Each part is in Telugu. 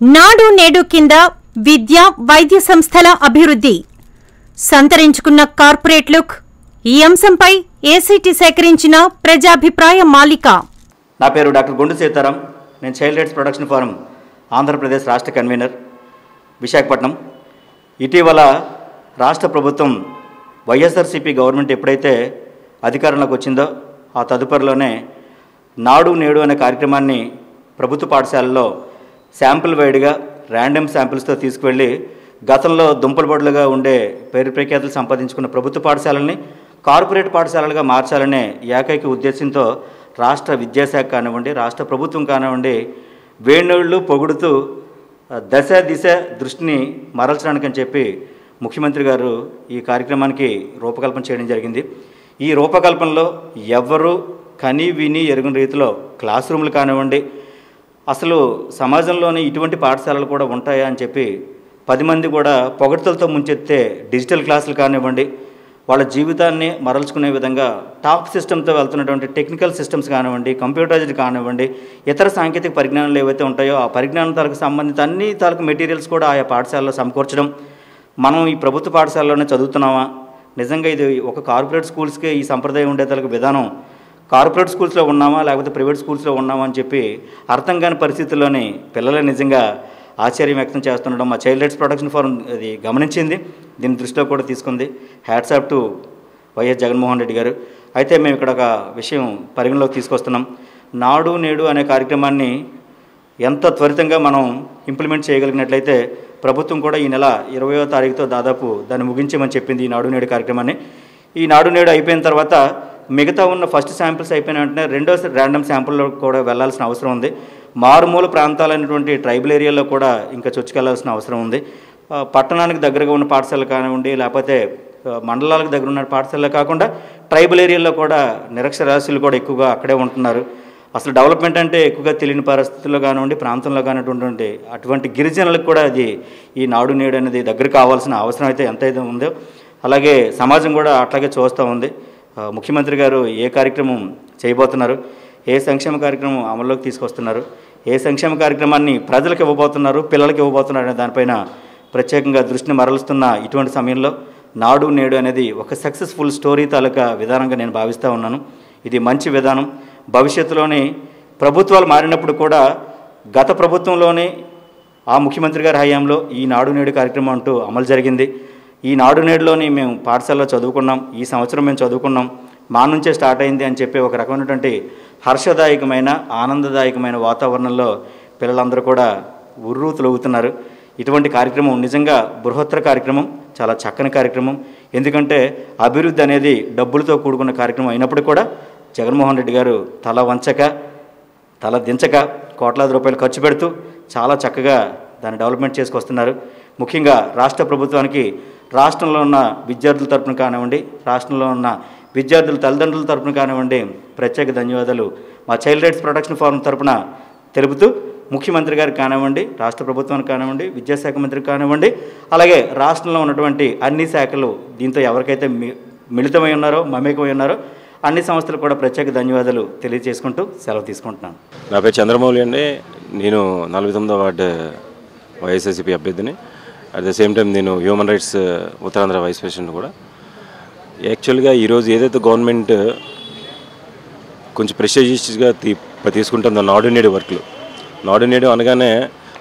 నాడు నేడు కింద విద్య వైద్య సంస్థల అభివృద్ధి. సంతరించుకున్న కార్పొరేట్ లుక్ ఈ అంశంపై ఏసీటీ సేకరించిన ప్రజాభిప్రాయ మాలిక. నా పేరు డాక్టర్ గుండు సీతారాం. నేను child rights protection forum Andhra Pradesh రాష్ట్ర కన్వీనర్ విశాఖపట్నం. ఇటీవల రాష్ట్ర ప్రభుత్వం వైఎస్ఆర్సీపీ గవర్నమెంట్ ఎప్పుడైతే అధికారంలోకి వచ్చిందో ఆ తదుపరిలోనే నాడు నేడు అనే కార్యక్రమాన్ని ప్రభుత్వ పాఠశాలలో శాంపుల్ వైడ్గా ర్యాండమ్ శాంపిల్స్తో తీసుకువెళ్ళి గతంలో దుంపలబడులుగా ఉండే పేరు ప్రఖ్యాతులు సంపాదించుకున్న ప్రభుత్వ పాఠశాలల్ని కార్పొరేట్ పాఠశాలలుగా మార్చాలనే ఏకైక ఉద్దేశంతో రాష్ట్ర విద్యాశాఖ కానివ్వండి రాష్ట్ర ప్రభుత్వం కానివ్వండి వేణుళ్ళు పొగుడుతూ దశ దిశ దృష్టిని మరల్చడానికని చెప్పి ముఖ్యమంత్రి గారు ఈ కార్యక్రమానికి రూపకల్పన చేయడం జరిగింది. ఈ రూపకల్పనలో ఎవరు కని విని ఎరుగిన రీతిలో క్లాస్ రూమ్లు కానివ్వండి అసలు సమాజంలోని ఇటువంటి పాఠశాలలు కూడా ఉంటాయా అని చెప్పి పది మంది కూడా పొగడ్తలతో ముంచెత్తే డిజిటల్ క్లాసులు కానివ్వండి వాళ్ళ జీవితాన్ని మరల్చుకునే విధంగా టాప్ సిస్టమ్తో వెళ్తున్నటువంటి టెక్నికల్ సిస్టమ్స్ కానివ్వండి కంప్యూటరైజ్డ్ కానివ్వండి ఇతర సాంకేతిక పరిజ్ఞానాలు ఏవైతే ఉంటాయో ఆ పరిజ్ఞానం తాలకు సంబంధిత అన్ని తాలకు మెటీరియల్స్ కూడా ఆయా పాఠశాలలో సమకూర్చడం. మనం ఈ ప్రభుత్వ పాఠశాలలోనే చదువుతున్నామా? నిజంగా ఇది ఒక కార్పొరేట్ స్కూల్స్కే ఈ సంప్రదాయం ఉండే తలకు విధానం కార్పొరేట్ స్కూల్స్లో ఉన్నామా లేకపోతే ప్రైవేట్ స్కూల్స్లో ఉన్నామా అని చెప్పి అర్థం కాని పరిస్థితుల్లోని పిల్లలు నిజంగా ఆశ్చర్యం వ్యక్తం చేస్తుండడం మా చైల్డ్ రైట్స్ ప్రొటెక్షన్ ఫోరం అది గమనించింది. దీని దృష్టిలో కూడా తీసుకుంది. Hats off to YS Jaganmohan Reddy గారు. అయితే మేము ఇక్కడ ఒక విషయం పరిగణలోకి తీసుకొస్తున్నాం. నాడు నేడు అనే కార్యక్రమాన్ని ఎంత త్వరితంగా మనం ఇంప్లిమెంట్ చేయగలిగినట్లయితే ప్రభుత్వం కూడా ఈ నెల ఇరవయో తారీఖుతో దాదాపు దాన్ని ముగించమని చెప్పింది ఈ నాడు నేడు కార్యక్రమాన్ని. ఈ నాడు నేడు అయిపోయిన తర్వాత మిగతా ఉన్న ఫస్ట్ శాంపిల్స్ అయిపోయిన వెంటనే రెండో ర్యాండమ్ శాంపుల్లో కూడా వెళ్ళాల్సిన అవసరం ఉంది. మారుమూల ప్రాంతాలైనటువంటి ట్రైబల్ ఏరియాలో కూడా ఇంకా చొచ్చుకెళ్ళాల్సిన అవసరం ఉంది. పట్టణానికి దగ్గరగా ఉన్న పాఠశాలలు కానివ్వండి లేకపోతే మండలాలకు దగ్గర ఉన్న పాఠశాలలు కాకుండా ట్రైబల్ ఏరియాలో కూడా నిరక్షరాస్యులు కూడా ఎక్కువగా అక్కడే ఉంటున్నారు. అసలు డెవలప్మెంట్ అంటే ఎక్కువగా తెలియని పరిస్థితుల్లో కానివ్వండి ప్రాంతంలో కానిటువంటి అటువంటి గిరిజనులకు కూడా అది ఈ నాడు నేడు అనేది దగ్గర కావాల్సిన అవసరం అయితే ఎంతైతే ఉందో అలాగే సమాజం కూడా అట్లాగే చూస్తూ ఉంది. ముఖ్యమంత్రి గారు ఏ కార్యక్రమం చేయబోతున్నారు? ఏ సంక్షేమ కార్యక్రమం అమల్లోకి తీసుకొస్తున్నారు? ఏ సంక్షేమ కార్యక్రమాన్ని ప్రజలకు ఇవ్వబోతున్నారు పిల్లలకి ఇవ్వబోతున్నారు అనే దానిపైన ప్రత్యేకంగా దృష్టిని మరలుస్తున్న ఇటువంటి సమయంలో నాడు నేడు అనేది ఒక సక్సెస్ఫుల్ స్టోరీ తాలూకా విధానంగా నేను భావిస్తూ ఉన్నాను. ఇది మంచి విధానం. భవిష్యత్తులోని ప్రభుత్వాలు మారినప్పుడు కూడా గత ప్రభుత్వంలోనే ఆ ముఖ్యమంత్రి గారి హయాంలో ఈ నాడు నేడు కార్యక్రమం అంటూ అమలు జరిగింది. ఈ నాడు నేడులోని మేము పాఠశాలలో చదువుకున్నాం ఈ సంవత్సరం మేము చదువుకున్నాం మా నుంచే స్టార్ట్ అయింది అని చెప్పి ఒక రకమైనటువంటి హర్షదాయకమైన ఆనందదాయకమైన వాతావరణంలో పిల్లలందరూ కూడా ఉర్రూ తొలుగుతున్నారు ఇటువంటి కార్యక్రమం నిజంగా బృహత్తర కార్యక్రమం చాలా చక్కని కార్యక్రమం. ఎందుకంటే అభివృద్ధి అనేది డబ్బులతో కూడుకున్న కార్యక్రమం అయినప్పుడు కూడా జగన్మోహన్ రెడ్డి గారు తల వంచక తల దించక కోట్లాది రూపాయలు ఖర్చు పెడుతూ చాలా చక్కగా దాన్ని డెవలప్మెంట్ చేసుకొస్తున్నారు. ముఖ్యంగా రాష్ట్ర ప్రభుత్వానికి రాష్ట్రంలో ఉన్న విద్యార్థుల తరపున కానివ్వండి రాష్ట్రంలో ఉన్న విద్యార్థుల తల్లిదండ్రుల తరపున కానివ్వండి ప్రత్యేక ధన్యవాదాలు. మా చైల్డ్ రైట్స్ ప్రొటెక్షన్ ఫోరం తరపున తెలుపుతూ ముఖ్యమంత్రి గారికి కానివ్వండి రాష్ట్ర ప్రభుత్వానికి కానివ్వండి విద్యాశాఖ మంత్రికి కానివ్వండి అలాగే రాష్ట్రంలో ఉన్నటువంటి అన్ని శాఖలు దీంతో ఎవరికైతే మి- మిళితమై ఉన్నారో మమేకమై ఉన్నారో అన్ని సంస్థలు కూడా ప్రత్యేక ధన్యవాదాలు తెలియజేసుకుంటూ సెలవు తీసుకుంటున్నాను. నా పేరు చంద్రమౌళి అండి. నేను నలభై తొమ్మిదో వార్డు వైఎస్ఎస్సీపీ అభ్యర్థిని. అట్ ద సేమ్ టైం నేను human rights uh, Uttarandhra vice president కూడా. యాక్చువల్గా ఈరోజు ఏదైతే గవర్నమెంట్ uh, కొంచెం ప్రెస్టేజియస్గా తీ తీసుకుంటుందో నాడు నేడు వర్క్లు నాడు నేడు అనగానే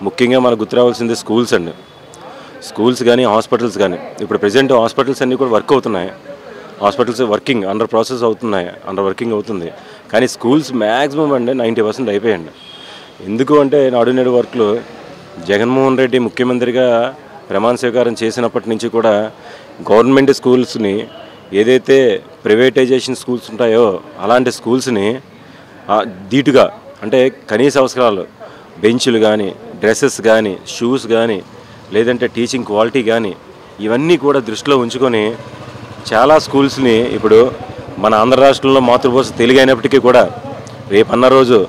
ముఖ్యంగా మనకు గుర్తు రావాల్సింది స్కూల్స్ అండి. స్కూల్స్ కానీ హాస్పిటల్స్ కానీ ఇప్పుడు ప్రజెంట్ హాస్పిటల్స్ అన్నీ కూడా వర్క్ అవుతున్నాయి. హాస్పిటల్స్ వర్కింగ్ అండర్ ప్రాసెస్ అవుతున్నాయి. అండర్ వర్కింగ్ అవుతుంది. కానీ స్కూల్స్ మ్యాక్సిమం అండి నైంటీ పర్సెంట్ అయిపోయాయండి. ఎందుకు అంటే నాడు నేడు వర్క్లు జగన్మోహన్ రెడ్డి ముఖ్యమంత్రిగా ప్రమాణ స్వీకారం చేసినప్పటి నుంచి కూడా గవర్నమెంట్ స్కూల్స్ని ఏదైతే ప్రైవేటైజేషన్ స్కూల్స్ ఉంటాయో అలాంటి స్కూల్స్ని ధీటుగా అంటే కనీస అవసరాలు బెంచులు కానీ డ్రెస్సెస్ కానీ షూస్ కానీ లేదంటే టీచింగ్ క్వాలిటీ కానీ ఇవన్నీ కూడా దృష్టిలో ఉంచుకొని చాలా స్కూల్స్ని ఇప్పుడు మన ఆంధ్ర రాష్ట్రంలో మాతృభాష తెలుగు అయినప్పటికీ కూడా రేపన్న రోజు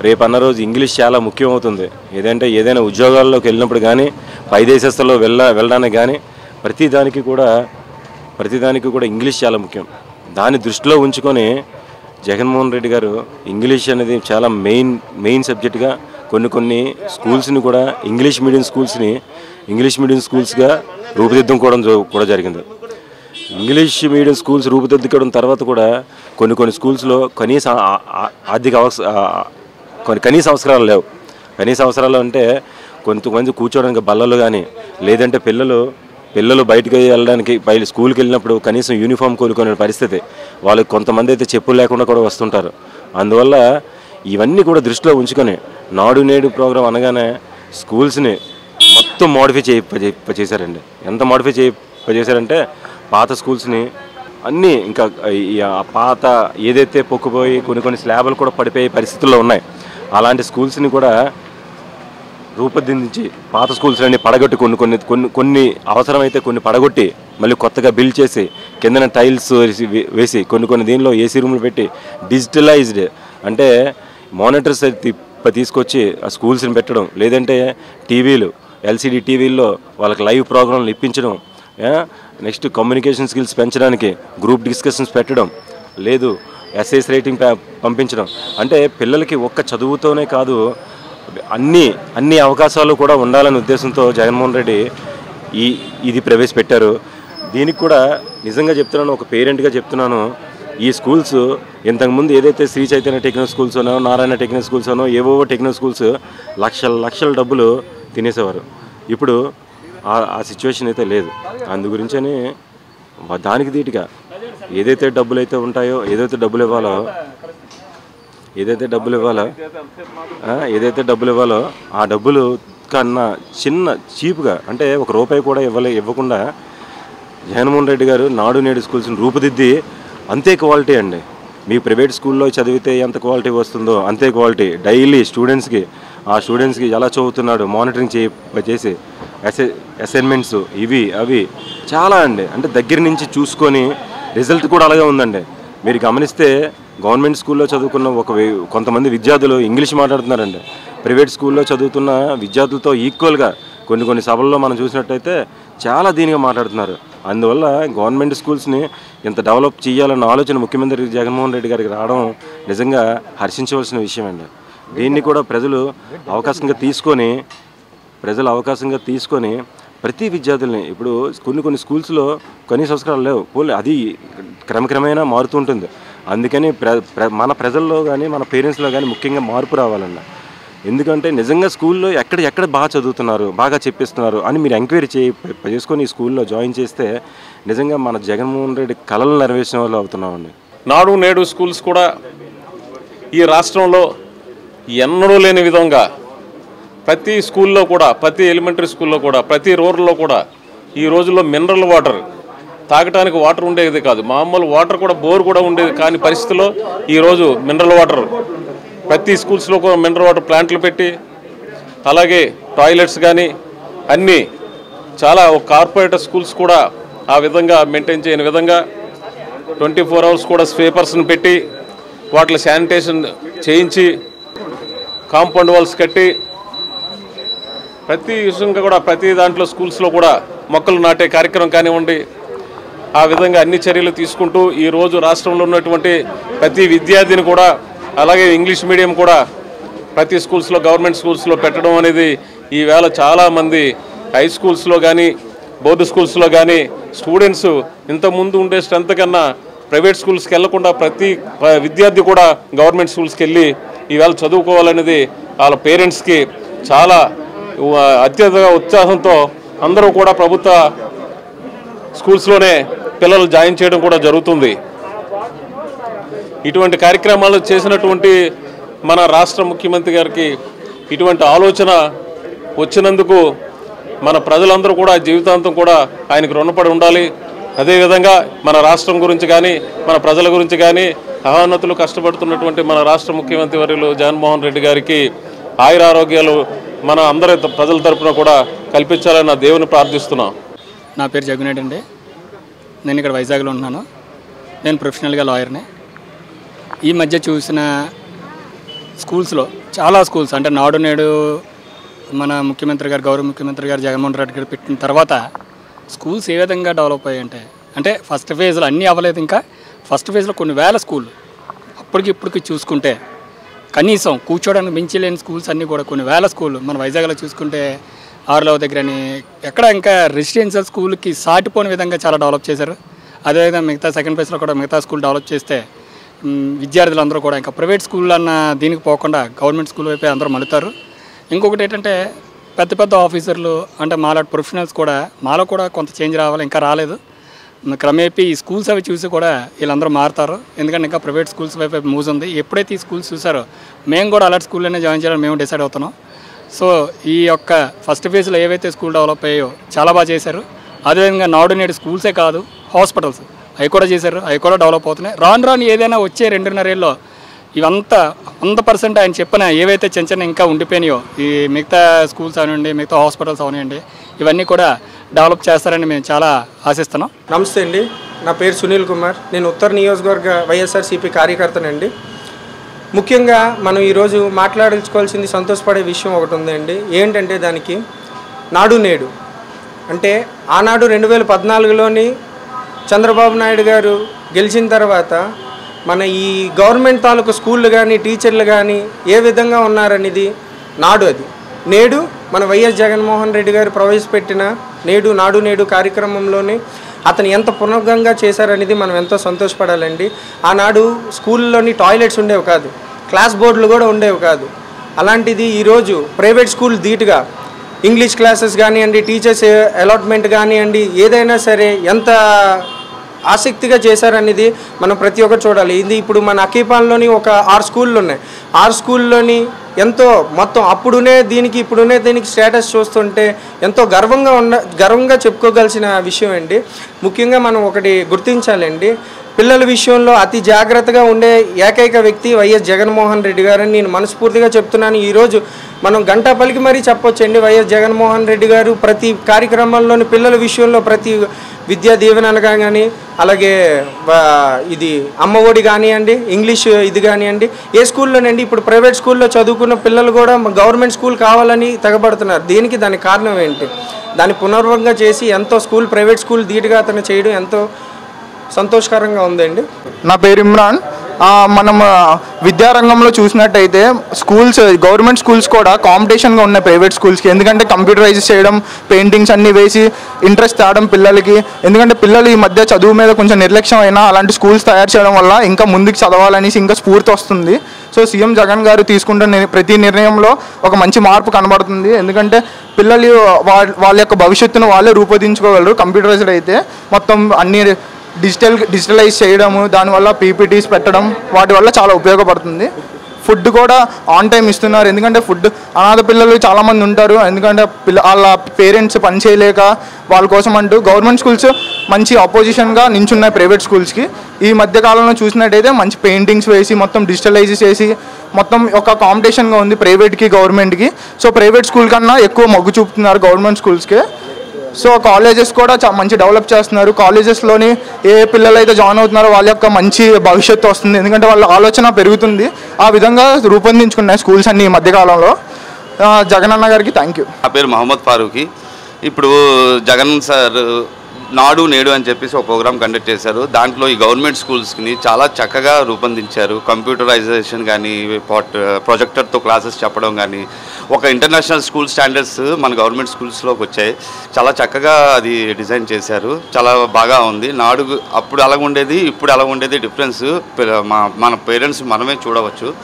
రేపన్న రోజు ఇంగ్లీష్ చాలా ముఖ్యమవుతుంది. ఏదంటే ఏదైనా ఉద్యోగాల్లోకి వెళ్ళినప్పుడు కానీ పై దేశస్థల్లో వెళ్ళ వెళ్ళడానికి కానీ ప్రతిదానికి కూడా ప్రతిదానికి కూడా ఇంగ్లీష్ చాలా ముఖ్యం. దాన్ని దృష్టిలో ఉంచుకొని జగన్మోహన్ రెడ్డి గారు ఇంగ్లీష్ అనేది చాలా మెయిన్ మెయిన్ సబ్జెక్ట్గా కొన్ని కొన్ని స్కూల్స్ని కూడా ఇంగ్లీష్ మీడియం స్కూల్స్ని ఇంగ్లీష్ మీడియం స్కూల్స్గా రూపుదిద్దుకోవడం కూడా కూడా జరిగింది. ఇంగ్లీష్ మీడియం స్కూల్స్ రూపుదిద్దడం తర్వాత కూడా కొన్ని కొన్ని స్కూల్స్లో కనీస ఆర్థిక అవస కొన్ని కనీస అవసరాలు లేవు. కనీస అవసరాలు అంటే కొంతమంది కూర్చోడానికి బల్లలు కానీ లేదంటే పిల్లలు పిల్లలు బయటకు వెళ్ళడానికి బయట స్కూల్కి వెళ్ళినప్పుడు కనీసం యూనిఫామ్ కోలుకునే పరిస్థితి. వాళ్ళకి కొంతమంది అయితే చెప్పులు లేకుండా కూడా వస్తుంటారు. అందువల్ల ఇవన్నీ కూడా దృష్టిలో ఉంచుకొని నాడు నేడు ప్రోగ్రాం అనగానే స్కూల్స్ని మొత్తం మోడిఫై చేయ చేశారండి. ఎంత మోడిఫై చేయ చేశారంటే పాత స్కూల్స్ని అన్నీ ఇంకా పాత ఏదైతే పొక్కుపోయి కొన్ని కొన్ని స్లాబులు కూడా పడిపోయే పరిస్థితుల్లో ఉన్నాయి. అలాంటి స్కూల్స్ని కూడా రూపొందించి పాత స్కూల్స్ అన్ని పడగొట్టి కొన్ని కొన్ని కొన్ని కొన్ని అవసరమైతే కొన్ని పడగొట్టి మళ్ళీ కొత్తగా బిల్డ్ చేసి కిందన టైల్స్ వేసి వేసి కొన్ని కొన్ని దీనిలో ఏసీ రూమ్లు పెట్టి డిజిటలైజ్డ్ అంటే మానిటర్స్ తీసుకొచ్చి ఆ స్కూల్స్ని పెట్టడం లేదంటే టీవీలు ఎల్సిడి టీవీల్లో వాళ్ళకి లైవ్ ప్రోగ్రాంలు ఇప్పించడం నెక్స్ట్ కమ్యూనికేషన్ స్కిల్స్ పెంచడానికి గ్రూప్ డిస్కషన్స్ పెట్టడం లేదు ఎస్ఐస్ రేటింగ్ పంపించడం. అంటే పిల్లలకి ఒక్క చదువుతోనే కాదు అన్ని అన్ని అవకాశాలు కూడా ఉండాలనే ఉద్దేశంతో జగన్మోహన్ రెడ్డి ఈ ఇది ప్రవేశపెట్టారు. దీనికి కూడా నిజంగా చెప్తున్నాను ఒక పేరెంట్గా చెప్తున్నాను. ఈ స్కూల్స్ ఇంతకుముందు ఏదైతే శ్రీ చైతన్య టెక్నిక్ స్కూల్స్ అనో నారాయణ టెక్నిక్ స్కూల్స్ అనో ఏవో టెక్నిక్ స్కూల్స్ లక్షల లక్షల డబ్బులు తినేసేవారు. ఇప్పుడు ఆ- ఆ సిచ్యువేషన్ అయితే లేదు. అందు గురించని దానికి దీటుగా ఏదైతే డబ్బులు అయితే ఉంటాయో ఏదైతే డబ్బులు ఇవ్వాలో ఏదైతే డబ్బులు ఇవ్వాలో ఏదైతే డబ్బులు ఇవ్వాలో ఆ డబ్బులు కన్నా చిన్న చీప్గా అంటే ఒక రూపాయి కూడా ఇవ్వలే ఇవ్వకుండా జగన్మోహన్ రెడ్డి గారు నాడు నేడు స్కూల్స్ని రూపుదిద్ది అంతే క్వాలిటీ అండి. మీ ప్రైవేట్ స్కూల్లో చదివితే ఎంత క్వాలిటీ వస్తుందో అంతే క్వాలిటీ. డైలీ స్టూడెంట్స్కి ఆ స్టూడెంట్స్కి ఎలా చదువుతున్నాడు మానిటరింగ్ చే చేసి అసె అసైన్మెంట్స్ ఇవి అవి చాలా అండి. అంటే దగ్గర నుంచి చూసుకొని రిజల్ట్ కూడా అలాగే ఉందండి. మీరు గమనిస్తే గవర్నమెంట్ స్కూల్లో చదువుకున్న ఒక కొంతమంది విద్యార్థులు ఇంగ్లీష్ మాట్లాడుతున్నారండి. ప్రైవేట్ స్కూల్లో చదువుతున్న విద్యార్థులతో ఈక్వల్గా కొన్ని కొన్ని సభల్లో మనం చూసినట్టయితే చాలా దీనిగా మాట్లాడుతున్నారు. అందువల్ల గవర్నమెంట్ స్కూల్స్ని ఇంత డెవలప్ చేయాలన్న ఆలోచన ముఖ్యమంత్రి జగన్మోహన్ రెడ్డి గారికి రావడం నిజంగా హర్షించవలసిన విషయం అండి దీన్ని కూడా ప్రజలు అవకాశంగా తీసుకొని ప్రజలు అవకాశంగా తీసుకొని ప్రతి విద్యార్థుల్ని ఇప్పుడు కొన్ని కొన్ని స్కూల్స్లో కనీస అవసరాలు లేవు. పోలే అది క్రమక్రమేణా మారుతుంటుంది అందుకని ప్ర ప్ర- మన ప్రజల్లో కానీ మన పేరెంట్స్లో కానీ ముఖ్యంగా మార్పు రావాలన్న. ఎందుకంటే నిజంగా స్కూల్లో ఎక్కడ ఎక్కడ బాగా చదువుతున్నారు బాగా చెప్పిస్తున్నారు అని మీరు ఎంక్వైరీ చే చేసుకొని ఈ స్కూల్లో జాయిన్ చేస్తే నిజంగా మన జగన్మోహన్ రెడ్డి కళలు నెరవేర్చిన వాళ్ళు అవుతున్నామండి. నాడు నేడు స్కూల్స్ కూడా ఈ రాష్ట్రంలో ఎన్నడూ లేని విధంగా ప్రతి స్కూల్లో కూడా ప్రతి ఎలిమెంటరీ స్కూల్లో కూడా ప్రతి రోడ్లో కూడా ఈ రోజుల్లో మినరల్ వాటర్ తాగటానికి వాటర్ ఉండేది కాదు. మామూలు వాటర్ కూడా బోర్ కూడా ఉండేది కాని పరిస్థితిలో ఈరోజు మినరల్ వాటర్ ప్రతి స్కూల్స్లో కూడా మినరల్ వాటర్ ప్లాంట్లు పెట్టి అలాగే టాయిలెట్స్ కానీ అన్నీ చాలా కార్పొరేటర్ కార్పొరేట్ స్కూల్స్ కూడా ఆ విధంగా మెయింటైన్ చేయని విధంగా ట్వంటీ ఫోర్ అవర్స్ కూడా స్వీపర్స్ని పెట్టి వాటిని శానిటేషన్ చేయించి కాంపౌండ్ వాల్స్ కట్టి ప్రతి విషయంగా కూడా ప్రతి దాంట్లో స్కూల్స్లో కూడా మొక్కలు నాటే కార్యక్రమం కానివ్వండి ఆ విధంగా అన్ని చర్యలు తీసుకుంటూ ఈ రోజు రాష్ట్రంలో ఉన్నటువంటి ప్రతి విద్యార్థిని కూడా అలాగే ఇంగ్లీష్ మీడియం కూడా ప్రతి స్కూల్స్లో గవర్నమెంట్ స్కూల్స్లో పెట్టడం అనేది ఈవేళ చాలామంది హై స్కూల్స్లో కానీ బోర్డు స్కూల్స్లో కానీ స్టూడెంట్స్ ఇంతకుముందు ఉండే స్ట్రెంత్ కన్నా ప్రైవేట్ స్కూల్స్కి వెళ్ళకుండా ప్రతి విద్యార్థి కూడా గవర్నమెంట్ స్కూల్స్కి వెళ్ళి ఈవేళ చదువుకోవాలనేది వాళ్ళ పేరెంట్స్కి చాలా అత్యధిక ఉత్సాహంతో అందరూ కూడా ప్రభుత్వ స్కూల్స్లోనే పిల్లలు జాయిన్ చేయడం కూడా జరుగుతుంది. ఇటువంటి కార్యక్రమాలు చేసినటువంటి మన రాష్ట్ర ముఖ్యమంత్రి గారికి ఇటువంటి ఆలోచన వచ్చినందుకు మన ప్రజలందరూ కూడా జీవితాంతం కూడా ఆయనకు రుణపడి ఉండాలి. అదేవిధంగా మన రాష్ట్రం గురించి కానీ మన ప్రజల గురించి కానీ అహోన్నతులు కష్టపడుతున్నటువంటి మన రాష్ట్ర ముఖ్యమంత్రి వర్యులు జగన్మోహన్ రెడ్డి గారికి ఆయురారోగ్యాలు మన అందరి ప్రజల తరఫున కూడా కల్పించాలని నా దేవుని ప్రార్థిస్తున్నాం. నా పేరు జగ్గునేట్ అండి. నేను ఇక్కడ వైజాగ్లో ఉంటున్నాను. నేను ప్రొఫెషనల్గా లాయర్ని. ఈ మధ్య చూసిన స్కూల్స్లో చాలా స్కూల్స్ అంటే నాడు నేడు మన ముఖ్యమంత్రి గారు గౌరవ ముఖ్యమంత్రి గారు జగన్మోహన్ రెడ్డి గారు పెట్టిన తర్వాత స్కూల్స్ ఏ విధంగా డెవలప్ అయ్యాయంటే అంటే ఫస్ట్ ఫేజ్లో అన్నీ అవ్వలేదు ఇంకా. ఫస్ట్ ఫేజ్లో కొన్ని వేల స్కూళ్ళు అప్పటికి ఇప్పటికి చూసుకుంటే కనీసం కూర్చోడానికి మించి లేని స్కూల్స్ అన్నీ కూడా కొన్ని వేల స్కూల్ మన వైజాగ్లో చూసుకుంటే ఆర్లవ్ దగ్గరని ఎక్కడ ఇంకా రెసిడెన్షియల్ స్కూల్కి సాటిపోని విధంగా చాలా డెవలప్ చేశారు. అదేవిధంగా మిగతా సెకండ్ ఫేజ్లో కూడా మిగతా స్కూల్ డెవలప్ చేస్తే విద్యార్థులందరూ కూడా ఇంకా ప్రైవేట్ స్కూల్ అన్న దీనికి పోకుండా గవర్నమెంట్ స్కూల్ వైపే అందరూ మలుతారు. ఇంకొకటి ఏంటంటే పెద్ద పెద్ద ఆఫీసర్లు అంటే మాలాంటి ప్రొఫెషనల్స్ కూడా మాలో కూడా కొంత చేంజ్ రావాలి ఇంకా రాలేదు. క్రమేపీ ఈ స్కూల్స్ అవి చూసి కూడా వీళ్ళందరూ మారుతారు. ఎందుకంటే ఇంకా ప్రైవేట్ స్కూల్స్ వైపు మూజ్ ఉంది ఎప్పుడైతే ఈ స్కూల్స్ చూసారో మేము కూడా అలాంటి స్కూల్లోనే జాయిన్ చేయాలని మేము డిసైడ్ అవుతున్నాం. సో ఈ యొక్క ఫస్ట్ ఫేజ్లో ఏవైతే స్కూల్ డెవలప్ అయ్యాయో చాలా బాగా చేశారు. అదేవిధంగా నాడు నేడు స్కూల్సే కాదు హాస్పిటల్స్ అవి కూడా చేశారు అవి కూడా డెవలప్ అవుతున్నాయి. రాను రాను ఏదైనా వచ్చే రెండున్నరేళ్ళలో ఇవంతా వంద పర్సెంట్ ఆయన చెప్పిన ఏవైతే చిన్న చిన్న ఇంకా ఉండిపోయినాయో ఈ మిగతా స్కూల్స్ అవనివ్వండి మిగతా హాస్పిటల్స్ అవనివ్వండి ఇవన్నీ కూడా డెవలప్ చేస్తారని మేము చాలా ఆశిస్తున్నాం. నమస్తే అండి. నా పేరు సునీల్ కుమార్. నేను ఉత్తర నియోజకవర్గ వైఎస్ఆర్సీపీ కార్యకర్తనండి. ముఖ్యంగా మనం ఈరోజు మాట్లాడించుకోవాల్సింది సంతోషపడే విషయం ఒకటి ఉందండి. ఏంటంటే దానికి నాడు నేడు. అంటే ఆనాడు రెండు వేల పద్నాలుగులోని చంద్రబాబు నాయుడు గారు గెలిచిన తర్వాత మన ఈ గవర్నమెంట్ తాలూకు స్కూళ్ళు కానీ టీచర్లు కానీ ఏ విధంగా ఉన్నారనేది నాడు అది. నేడు మన వైఎస్ జగన్మోహన్ రెడ్డి గారు ప్రవేశపెట్టిన నేడు నాడు నేడు కార్యక్రమంలోనే అతను ఎంత పునర్గంగా చేశారనేది మనం ఎంతో సంతోషపడాలండి. ఆనాడు స్కూల్లోని టాయిలెట్స్ ఉండేవి కాదు క్లాస్ బోర్డులు కూడా ఉండేవి కాదు. అలాంటిది ఈరోజు ప్రైవేట్ స్కూల్ ధీటుగా ఇంగ్లీష్ క్లాసెస్ కానివ్వండి టీచర్స్ అలాట్మెంట్ కానివ్వండి ఏదైనా సరే ఎంత ఆసక్తిగా చేశారనేది మనం ప్రతి ఒక్కరు చూడాలి. ఇది ఇప్పుడు మన అకీపాన్లోని ఒక ఆరు స్కూళ్ళు ఉన్నాయి. ఆరు స్కూల్లోని ఎంతో మొత్తం అప్పుడునే దీనికి ఇప్పుడునే దీనికి స్టేటస్ చూస్తుంటే ఎంతో గర్వంగా ఉన్న గర్వంగా చెప్పుకోగలిసిన విషయం అండి. ముఖ్యంగా మనం ఒకటి గుర్తించాలండి. పిల్లల విషయంలో అతి జాగ్రత్తగా ఉండే ఏకైక వ్యక్తి వైఎస్ జగన్మోహన్ రెడ్డి గారని నేను మనస్ఫూర్తిగా చెప్తున్నాను. ఈరోజు మనం గంటా పలికి మరీ చెప్పొచ్చండి. వైఎస్ జగన్మోహన్ రెడ్డి గారు ప్రతి కార్యక్రమంలోని పిల్లల విషయంలో ప్రతి విద్యా దీవెన అనగా కానీ అలాగే ఇది అమ్మఒడి కానివ్వండి ఇంగ్లీష్ ఇది కానివ్వండి ఏ స్కూల్లోనండి ఇప్పుడు ప్రైవేట్ స్కూల్లో చదువుకున్న పిల్లలు కూడా గవర్నమెంట్ స్కూల్ కావాలని తెగబడుతున్నారు. దీనికి దాని కారణం ఏంటి? దాన్ని పునర్వంగా చేసి ఎంతో స్కూల్ ప్రైవేట్ స్కూల్ ధీటుగా అతను చేయడం ఎంతో సంతోషకరంగా ఉందండి. నా పేరు ఇమ్రాన్. మనం విద్యారంగంలో చూసినట్టయితే స్కూల్స్ గవర్నమెంట్ స్కూల్స్ కూడా కాంపిటీషన్గా ఉన్నాయి ప్రైవేట్ స్కూల్స్కి ఎందుకంటే కంప్యూటరైజ్ చేయడం పెయింటింగ్స్ అన్నీ వేసి ఇంట్రెస్ట్ తేవడం పిల్లలకి ఎందుకంటే పిల్లలు ఈ మధ్య చదువు మీద కొంచెం నిర్లక్ష్యం అయినా అలాంటి స్కూల్స్ తయారు చేయడం వల్ల ఇంకా ముందుకు చదవాలనేసి ఇంకా స్ఫూర్తి వస్తుంది. సో సీఎం జగన్ గారు తీసుకుంటున్న ప్రతి నిర్ణయంలో ఒక మంచి మార్పు కనబడుతుంది. ఎందుకంటే పిల్లలు వాళ్ళ వాళ్ళ యొక్క భవిష్యత్తును వాళ్ళే రూపొందించుకోగలరు కంప్యూటరైజ్డ్ అయితే. మొత్తం అన్ని డిజిటల్ డిజిటలైజ్ చేయడము దానివల్ల పీపీటీస్ పెట్టడం వాటి వల్ల చాలా ఉపయోగపడుతుంది. ఫుడ్ కూడా ఆన్ టైం ఇస్తున్నారు. ఎందుకంటే ఫుడ్ అనాథ పిల్లలు చాలామంది ఉంటారు. ఎందుకంటే పిల్ల వాళ్ళ పేరెంట్స్ పని చేయలేక వాళ్ళ కోసం అంటూ గవర్నమెంట్ స్కూల్స్ మంచి అపోజిషన్గా నించున్నాయి ప్రైవేట్ స్కూల్స్కి. ఈ మధ్య కాలంలో చూసినట్టయితే మంచి పెయింటింగ్స్ వేసి మొత్తం డిజిటలైజ్ చేసి మొత్తం ఒక కాంపిటీషన్గా ఉంది ప్రైవేట్కి గవర్నమెంట్కి. సో ప్రైవేట్ స్కూల్ కన్నా ఎక్కువ మొగ్గు చూపుతున్నారు గవర్నమెంట్ స్కూల్స్కి. సో కాలేజెస్ కూడా మంచి డెవలప్ చేస్తున్నారు. కాలేజెస్లోని ఏ పిల్లలు అయితే జాయిన్ అవుతున్నారో వాళ్ళ యొక్క మంచి భవిష్యత్తు వస్తుంది. ఎందుకంటే వాళ్ళ ఆలోచన పెరుగుతుంది. ఆ విధంగా రూపొందించుకున్నాయి స్కూల్స్ అన్ని ఈ మధ్యకాలంలో. జగనన్న గారికి థ్యాంక్ యూ నా పేరు మహమ్మద్ ఫారూఖీ. ఇప్పుడు జగన్ సార్ నాడు నేడు అని చెప్పేసి ఒక ప్రోగ్రామ్ కండక్ట్ చేశారు. దాంట్లో ఈ గవర్నమెంట్ స్కూల్స్ని చాలా చక్కగా రూపొందించారు. కంప్యూటరైజేషన్ కానీ పాట్ ప్రొజెక్టర్తో క్లాసెస్ చెప్పడం కానీ ఒక ఇంటర్నేషనల్ స్కూల్ స్టాండర్డ్స్ మన గవర్నమెంట్ స్కూల్స్లోకి వచ్చాయి. చాలా చక్కగా అది డిజైన్ చేశారు. చాలా బాగా ఉంది. నాడు అప్పుడు అలాగ ఉండేది ఇప్పుడు అలాగ ఉండేది డిఫరెన్స్ మన పేరెంట్స్ మనమే చూడవచ్చు.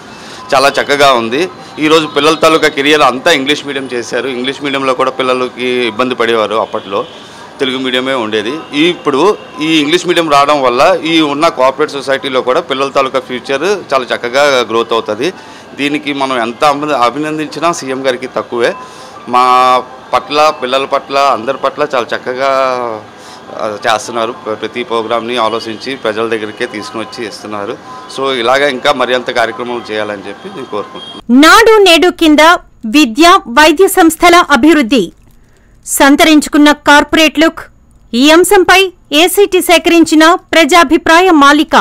చాలా చక్కగా ఉంది. ఈరోజు పిల్లల తాలూకా కెరియర్ అంతా ఇంగ్లీష్ మీడియం చేశారు. ఇంగ్లీష్ మీడియంలో కూడా పిల్లలకి ఇబ్బంది పడేవారు అప్పట్లో. తెలుగు మీడియమే ఉండేది. ఈ ఇప్పుడు ఈ ఇంగ్లీష్ మీడియం రావడం వల్ల ఈ ఉన్న కోఆపరేట్ సొసైటీలో కూడా పిల్లల తాలూకా ఫ్యూచర్ చాలా చక్కగా గ్రోత్ అవుతుంది. దీనికి మనం ఎంత అభినందించినా సీఎం గారికి తక్కువే. మా పట్ల పిల్లల పట్ల అందరి పట్ల చాలా చక్కగా చేస్తున్నారు. ప్రతి ప్రోగ్రామ్ని ఆలోచించి ప్రజల దగ్గరికే తీసుకుని వచ్చి ఇస్తున్నారు. సో ఇలాగ ఇంకా మరింత కార్యక్రమాలు చేయాలని చెప్పి నేను కోరుకుంటున్నాను. నాడు నేడు కింద విద్య వైద్య సంస్థల అభివృద్ధి సంతరించుకున్న కార్పొరేట్ లుక్. ఈ అంశంపై ఏసీటీ సేకరించిన ప్రజాభిప్రాయ మాలిక.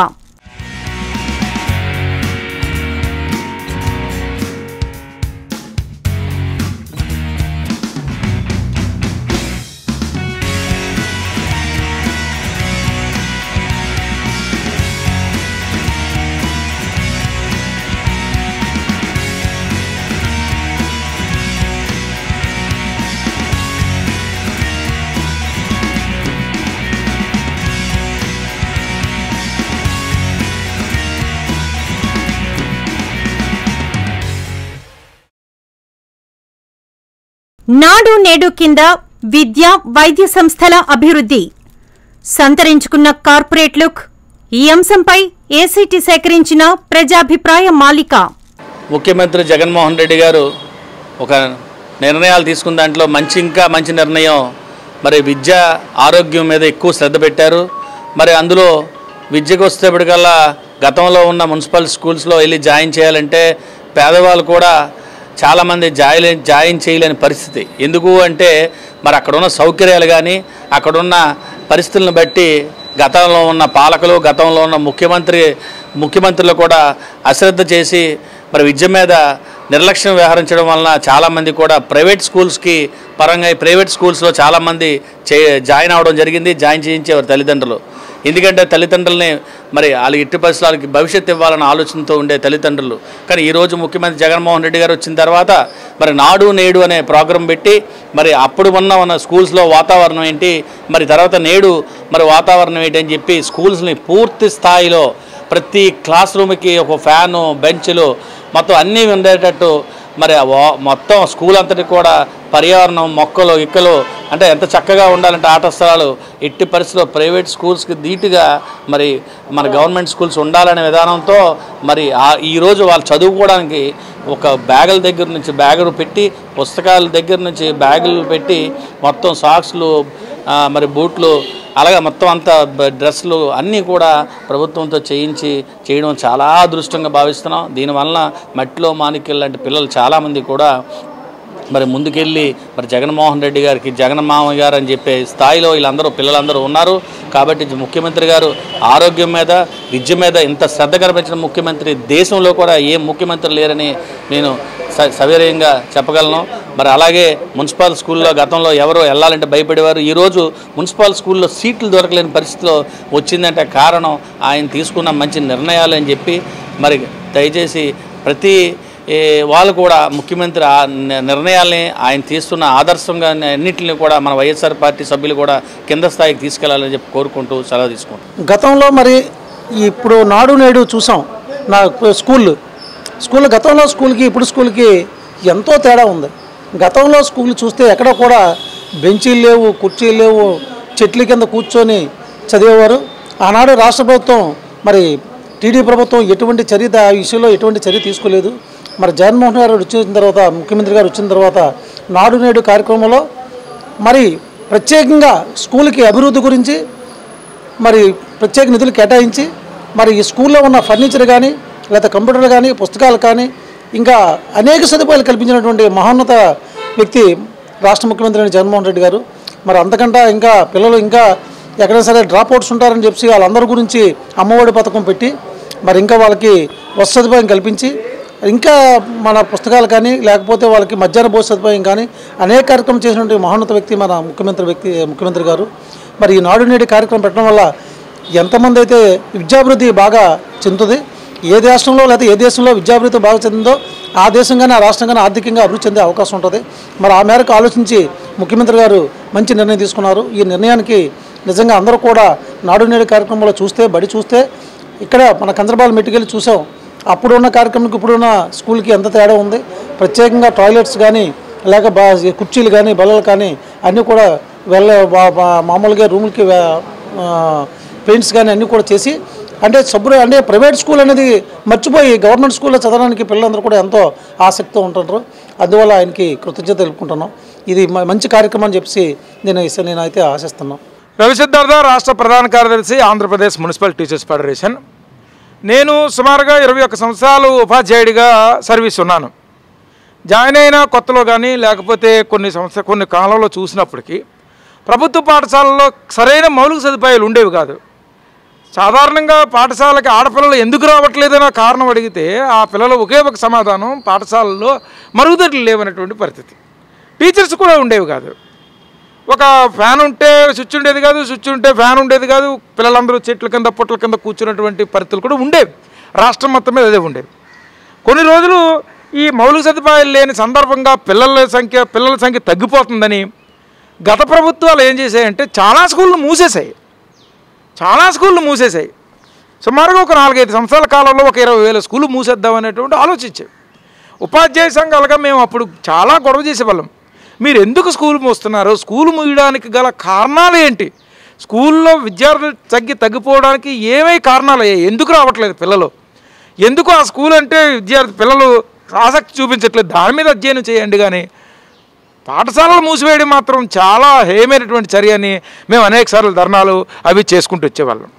నాడు నేడు కింద విద్య వైద్య సంస్థల అభివృద్ధి. సంతరించుకున్న కార్పొరేట్ లుక్ ఈ అంశంపై ఏసీటీ సేకరించిన ప్రజాభిప్రాయ మాలిక. ముఖ్యమంత్రి జగన్మోహన్ రెడ్డి గారు ఒక నిర్ణయాలు తీసుకున్న దాంట్లో మంచి ఇంకా మంచి నిర్ణయం మరి విద్య ఆరోగ్యం మీద ఎక్కువ శ్రద్ధ పెట్టారు. మరి అందులో విద్యకు వచ్చేప్పటికల్లా గతంలో ఉన్న మున్సిపల్ స్కూల్స్లో వెళ్ళి జాయిన్ చేయాలంటే పేదవాళ్ళు కూడా చాలామంది జాయిన్ జాయిన్ చేయలేని పరిస్థితి. ఎందుకు అంటే మరి అక్కడున్న సౌకర్యాలు కానీ అక్కడున్న పరిస్థితులను బట్టి గతంలో ఉన్న పాలకులు గతంలో ఉన్న ముఖ్యమంత్రి ముఖ్యమంత్రులు కూడా అశ్రద్ధ చేసి మరి విద్య మీద నిర్లక్ష్యం వ్యవహరించడం వలన చాలామంది కూడా ప్రైవేట్ స్కూల్స్కి పరంగా ప్రైవేట్ స్కూల్స్లో చాలామంది చే జాయిన్ అవ్వడం జరిగింది. జాయిన్ చేయించేవారు తల్లిదండ్రులు. ఎందుకంటే తల్లిదండ్రులని మరి వాళ్ళ ఇట్టి పరిస్థితులు వాళ్ళకి భవిష్యత్తు ఇవ్వాలన్న ఆలోచనతో ఉండే తల్లిదండ్రులు. కానీ ఈరోజు ముఖ్యమంత్రి జగన్మోహన్ రెడ్డి గారు వచ్చిన తర్వాత మరి నాడు నేడు అనే ప్రోగ్రాం పెట్టి మరి అప్పుడు ఉన్న ఉన్న స్కూల్స్లో వాతావరణం ఏంటి మరి తర్వాత నేడు మరి వాతావరణం ఏంటి అని చెప్పి స్కూల్స్ని పూర్తి స్థాయిలో ప్రతి క్లాస్ రూమ్కి ఒక ఫ్యాను బెంచ్లు మొత్తం అన్నీ ఉండేటట్టు మరి ఆ మొత్తం స్కూల్ అంతటి కూడా పర్యావరణం మొక్కలు ఇక్కలు అంటే ఎంత చక్కగా ఉండాలంటే ఆట స్థలాలు ఎట్టి పరిస్థితుల్లో ప్రైవేట్ స్కూల్స్కి ధీటుగా మరి మన గవర్నమెంట్ స్కూల్స్ ఉండాలనే విధానంతో మరి ఆ- ఈరోజు వాళ్ళు చదువుకోవడానికి ఒక బ్యాగుల దగ్గర నుంచి బ్యాగులు పెట్టి పుస్తకాల దగ్గర నుంచి బ్యాగులు పెట్టి మొత్తం సాక్స్లు మరి బూట్లు అలాగే మొత్తం అంతా డ్రెస్సులు అన్నీ కూడా ప్రభుత్వంతో చేయించి చేయడం చాలా అదృష్టంగా భావిస్తున్నాం. దీనివల్ల మట్టిలో మాణిక్యం లాంటి పిల్లలు చాలామంది కూడా మరి ముందుకెళ్ళి మరి జగన్మోహన్ రెడ్డి గారికి జగన్మామ గారు అని చెప్పే స్థాయిలో వీళ్ళందరూ పిల్లలందరూ ఉన్నారు. కాబట్టి ముఖ్యమంత్రి గారు ఆరోగ్యం మీద విద్య మీద ఇంత శ్రద్ధ కనిపించిన ముఖ్యమంత్రి దేశంలో కూడా ఏ ముఖ్యమంత్రి లేరని నేను స- చెప్పగలను. మరి అలాగే మున్సిపల్ స్కూల్లో గతంలో ఎవరో వెళ్ళాలంటే భయపడేవారు. ఈరోజు మున్సిపల్ స్కూల్లో సీట్లు దొరకలేని పరిస్థితిలో వచ్చిందంటే కారణం ఆయన తీసుకున్న మంచి నిర్ణయాలు అని చెప్పి మరి దయచేసి ప్రతి వాళ్ళు కూడా ముఖ్యమంత్రి ఆ ని- నిర్ణయాల్ని ఆయన తీస్తున్న ఆదర్శంగా అన్నింటిని కూడా మన వైఎస్ఆర్ పార్టీ సభ్యులు కూడా కింద స్థాయికి తీసుకెళ్ళాలని చెప్పి కోరుకుంటూ సెలవు తీసుకుంటాం గతంలో మరి ఇప్పుడు నాడు నేడు చూసాం. నా స్కూల్. స్కూల్ గతంలో స్కూల్కి ఇప్పుడు స్కూల్కి ఎంతో తేడా ఉంది. గతంలో స్కూల్ చూస్తే ఎక్కడ కూడా బెంచీలు లేవు కుర్చీలు లేవు చెట్ల కింద కూర్చొని చదివేవారు. ఆనాడు రాష్ట్ర ప్రభుత్వం మరి టీడీ ప్రభుత్వం ఎటువంటి చర్య ఆ విషయంలో ఎటువంటి చర్య తీసుకోలేదు. మరి జగన్మోహన్ గారు వచ్చిన తర్వాత ముఖ్యమంత్రి గారు వచ్చిన తర్వాత నాడు నేడు కార్యక్రమంలో మరి ప్రత్యేకంగా స్కూల్కి అభివృద్ధి గురించి మరి ప్రత్యేక నిధులు కేటాయించి మరి ఈ స్కూల్లో ఉన్న ఫర్నిచర్ కానీ లేదా కంప్యూటర్లు కానీ పుస్తకాలు కానీ ఇంకా అనేక సదుపాయాలు కల్పించినటువంటి మహోన్నత వ్యక్తి రాష్ట్ర ముఖ్యమంత్రి అయిన జగన్మోహన్ రెడ్డి గారు. మరి అంతకంటే ఇంకా పిల్లలు ఇంకా ఎక్కడైనా సరే డ్రాప్ అవుట్స్ ఉంటారని చెప్పి వాళ్ళందరి గురించి అమ్మఒడి పథకం పెట్టి మరి ఇంకా వాళ్ళకి వసతి సదుపాయం కల్పించి ఇంకా మన పుస్తకాలు కానీ లేకపోతే వాళ్ళకి మధ్యాహ్న భోజన సదుపాయం కానీ అనేక కార్యక్రమం చేసినటువంటి మహోన్నత వ్యక్తి మన ముఖ్యమంత్రి వ్యక్తి ముఖ్యమంత్రి గారు. మరి ఈ నాడు నేడు కార్యక్రమం పెట్టడం వల్ల ఎంతమంది అయితే విద్యాభివృద్ధి బాగా చెందుతుంది ఏ దేశంలో లేదా ఏ దేశంలో విద్యాభివృద్ధి బాగా చెందిందో ఆ దేశం కానీ ఆ రాష్ట్రం కానీ ఆర్థికంగా అభివృద్ధి చెందే అవకాశం ఉంటుంది. మరి ఆ మేరకు ఆలోచించి ముఖ్యమంత్రి గారు మంచి నిర్ణయం తీసుకున్నారు. ఈ నిర్ణయానికి నిజంగా అందరూ కూడా నాడు నేడు కార్యక్రమంలో చూస్తే బడి చూస్తే ఇక్కడ మన కంచరబాల్ మెట్టుకెళ్ళి చూసాం. అప్పుడు ఉన్న కార్యక్రమంకి ఇప్పుడున్న స్కూల్కి ఎంత తేడా ఉంది? ప్రత్యేకంగా టాయిలెట్స్ కానీ లేక బా కుర్చీలు కానీ బల్లలు కానీ అన్నీ కూడా వెళ్ళ మామూలుగా రూములకి పెయింట్స్ కానీ అన్నీ కూడా చేసి అంటే సబ్బులు అంటే ప్రైవేట్ స్కూల్ అనేది మర్చిపోయి గవర్నమెంట్ స్కూల్లో చదవడానికి పిల్లలందరూ కూడా ఎంతో ఆసక్తితో ఉంటుంటారు. అందువల్ల ఆయనకి కృతజ్ఞత తెలుపుకుంటున్నాం. ఇది మంచి కార్యక్రమం అని చెప్పి నేను నేను నేనైతే ఆశిస్తున్నాను రవిసిద్ధార్థ రాష్ట్ర ప్రధాన కార్యదర్శి ఆంధ్రప్రదేశ్ మున్సిపల్ టీచర్స్ ఫెడరేషన్. నేను సుమారుగా ఇరవై ఒక్క సంవత్సరాలు ఉపాధ్యాయుడిగా సర్వీస్ ఉన్నాను జాయిన్ అయిన కొత్తలో కానీ లేకపోతే కొన్ని సంవత్సర కొన్ని కాలంలో చూసినప్పటికీ ప్రభుత్వ పాఠశాలలో సరైన మౌలిక సదుపాయాలు ఉండేవి కాదు. సాధారణంగా పాఠశాలకి ఆడపిల్లలు ఎందుకు రావట్లేదనే కారణం అడిగితే ఆ పిల్లలు ఒకే ఒక సమాధానం పాఠశాలల్లో మరుగుదొడ్లు లేవనేటువంటి పరిస్థితి. టీచర్స్ కూడా ఉండేవి కాదు. ఒక ఫ్యాన్ ఉంటే స్విచ్ ఉండేది కాదు స్విచ్ ఉంటే ఫ్యాన్ ఉండేది కాదు. పిల్లలందరూ చెట్ల కింద పుట్ల కింద కూర్చున్నటువంటి పరిస్థితులు కూడా ఉండేవి. రాష్ట్రం మొత్తం మీద అదే ఉండేవి కొన్ని రోజులు ఈ మౌలిక సదుపాయాలు లేని సందర్భంగా పిల్లల సంఖ్య పిల్లల సంఖ్య తగ్గిపోతుందని గత ప్రభుత్వాలు ఏం చేశాయంటే చాలా స్కూళ్ళు మూసేశాయి. చాలా స్కూళ్ళు మూసేశాయి. సుమారుగా ఒక నాలుగైదు సంవత్సరాల కాలంలో ఒక ఇరవై వేల స్కూళ్ళు మూసేద్దాం అనేటువంటి ఆలోచించాయి. ఉపాధ్యాయ సంఘాలుగా మేము అప్పుడు చాలా గొడవ చేసేవాళ్ళం. మీరు ఎందుకు స్కూల్ మూస్తున్నారు? స్కూల్ మూయడానికి గల కారణాలు ఏంటి? స్కూల్లో విద్యార్థులు తగ్గి తగ్గిపోవడానికి ఏమై కారణాలు అయ్యాయి? ఎందుకు రావట్లేదు పిల్లలు? ఎందుకు ఆ స్కూల్ అంటే విద్యార్థి పిల్లలు ఆసక్తి చూపించట్లేదు? దాని మీద అధ్యయనం చేయండి కానీ. పాఠశాలలు మూసివేయడం మాత్రం చాలా హేమైనటువంటి చర్య అని మేము అనేక సార్లు ధర్నాలు అవి చేసుకుంటూ వచ్చేవాళ్ళం.